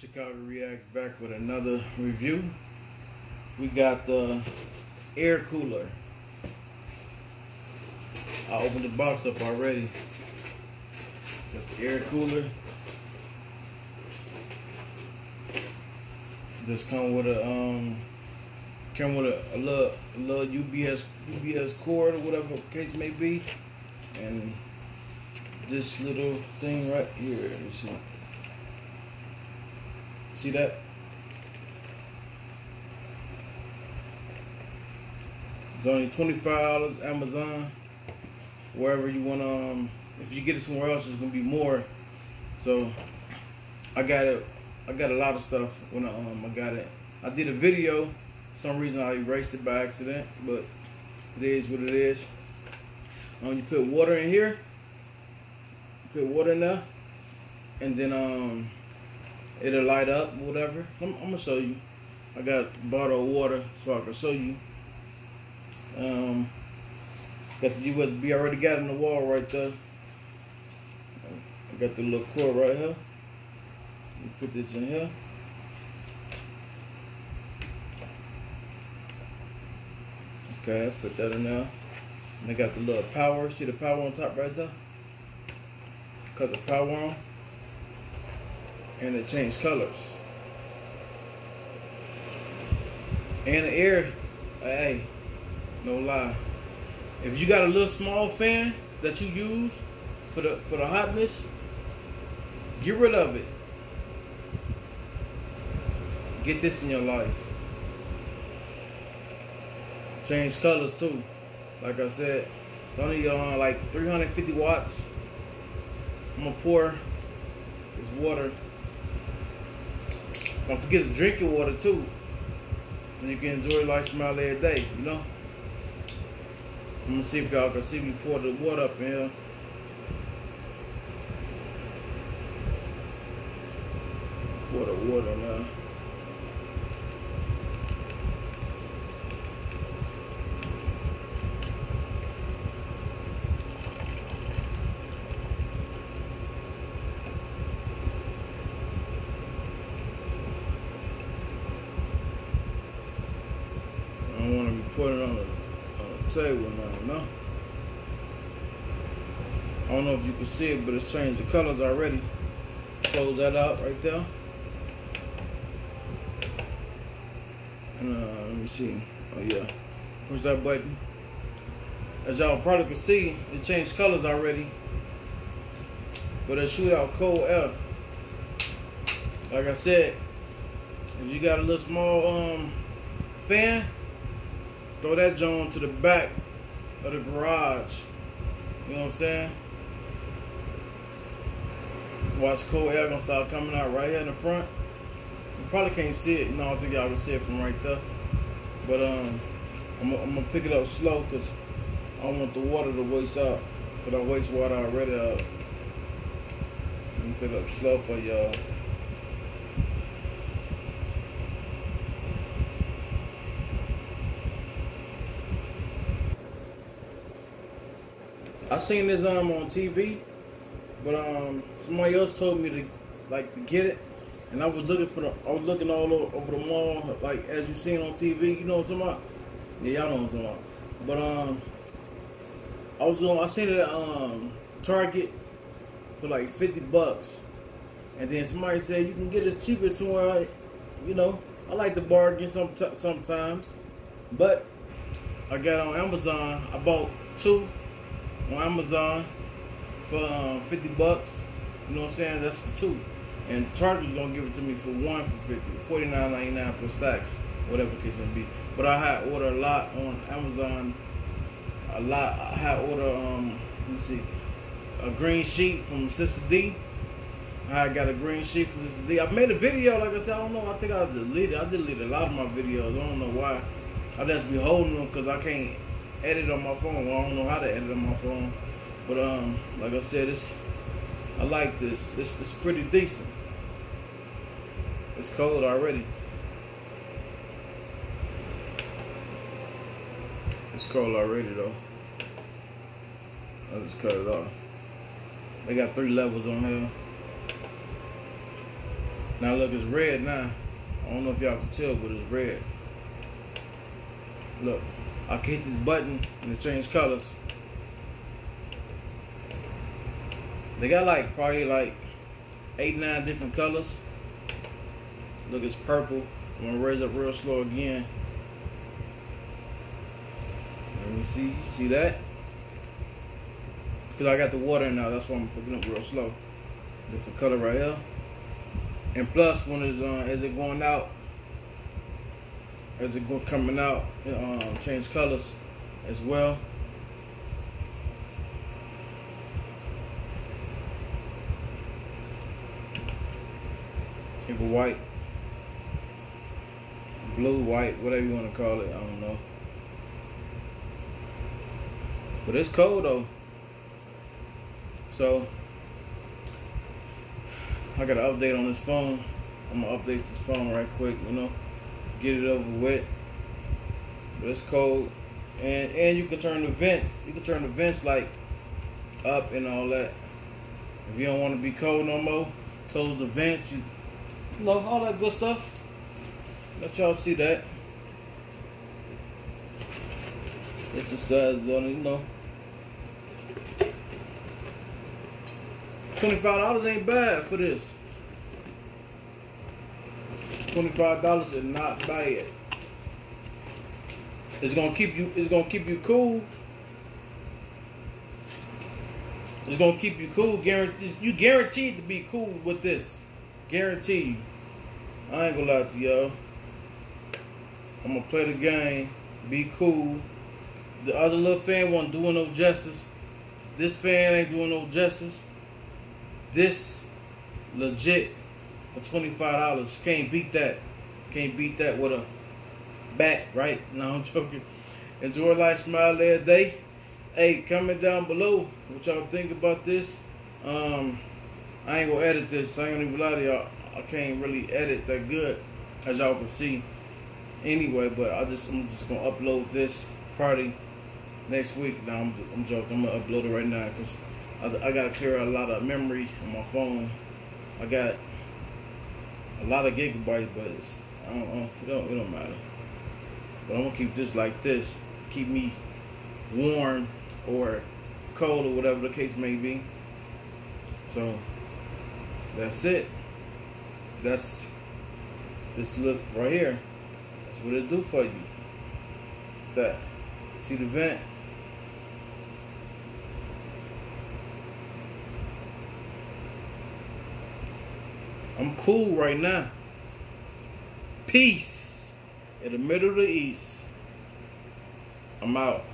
Chicago Reacts back with another review. We got the air cooler. I opened the box up already. Got the air cooler. Just come with a um come with a, a little a little UBS UBS cord or whatever case may be. And this little thing right here. Let me see. See that? It's only $25 Amazon. Wherever you want to, um, if you get it somewhere else, it's going to be more. So, I got it. I got a lot of stuff when I, um, I got it. I did a video. For some reason I erased it by accident, but it is what it is. Um, you put water in here. Put water in there. And then, um, it'll light up, whatever. I'm, I'm, gonna show you. I got a bottle of water so I can show you. Um, got the USB already got in the wall right there. I got the little cord right here. Put this in here. Okay, put that in there. And I got the little power. See the power on top right there? Cut the power on and it changed colors. And the air, hey, no lie. If you got a little small fan that you use for the for the hotness, get rid of it. Get this in your life. Change colors too. Like I said, only uh, like 350 watts. I'm gonna pour this water don't forget to drink your water too. So you can enjoy life smile every day, you know? I'm gonna see if y'all can see me pour the water up in here. Pour the water now. Put it on a table now, no? I don't know if you can see it, but it's changed the colors already. Close that out right there. And uh, let me see. Oh yeah. Push that button. As y'all probably can see, it changed colors already. But it shoot out cold air. Like I said, if you got a little small um fan, throw that joint to the back of the garage. You know what I'm saying? Watch cold air gonna start coming out right here in the front. You probably can't see it. No, I think y'all can see it from right there. But um, I'm, I'm gonna pick it up slow because I don't want the water to waste out. Cause I waste water already out. Let me pick it up slow for y'all. I seen this um on TV, but um somebody else told me to like to get it, and I was looking for the I was looking all over, over the mall like as you seen on TV. You know what I'm talking about? Yeah, y'all know what I'm talking about. But um, I was on I seen it at um Target for like 50 bucks, and then somebody said you can get it cheaper somewhere. You know, I like to bargain some sometimes, but I got on Amazon. I bought two on Amazon for um, 50 bucks. You know what I'm saying? That's for two. And Target's gonna give it to me for one for 50, 49.99 per stacks, whatever the case may be. But I had ordered a lot on Amazon. A lot. I had ordered um, let me see, a green sheet from Sister D. I got a green sheet from Sister D. I made a video, like I said, I don't know. I think I deleted. I deleted a lot of my videos. I don't know why. I just be holding them because I can't edit on my phone. I don't know how to edit on my phone. But um, like I said, it's I like this. This is pretty decent. It's cold already. It's cold already though. I'll just cut it off. They got three levels on here. Now look, it's red now. I don't know if y'all can tell, but it's red. Look, I can hit this button and it change colors. They got like probably like eight, nine different colors. Look, it's purple. I'm gonna raise up real slow again. Let me see, see that? Cause I got the water now, that's why I'm picking up real slow. Different color right here. And plus, when it's uh, as it going out, as it go coming out, um, change colors as well. Think of white, blue, white, whatever you want to call it. I don't know. But it's cold though. So I got an update on this phone. I'm gonna update this phone right quick, you know, get it over with. But it's cold, and and you can turn the vents. You can turn the vents like up and all that. If you don't want to be cold no more, close the vents. You, you know all that good stuff. Let y'all see that. It's a size on it, you know. Twenty-five dollars ain't bad for this. Twenty-five dollars is not bad. It's gonna keep you. It's gonna keep you cool. It's gonna keep you cool. Guaranteed. You guaranteed to be cool with this. Guaranteed. I ain't gonna lie to y'all. I'm gonna play the game. Be cool. The other little fan wasn't doing no justice. This fan ain't doing no justice. This legit for twenty five dollars. Can't beat that. Can't beat that with a bat, right? No, I'm joking. Enjoy life, smile every day. Hey, comment down below what y'all think about this. Um, I ain't gonna edit this. I ain't even lie to y'all. I can't really edit that good, as y'all can see. Anyway, but I just I'm just gonna upload this party next week. Now I'm, I'm joking. I'm gonna upload it right now because I, I gotta clear out a lot of memory on my phone. I got a lot of gigabytes, but it's, I don't, know. it don't it don't matter. But I'm gonna keep this like this, keep me warm or cold or whatever the case may be. So that's it. That's this look right here. That's what it do for you. That see the vent. I'm cool right now. Peace in the middle of the east. I'm out.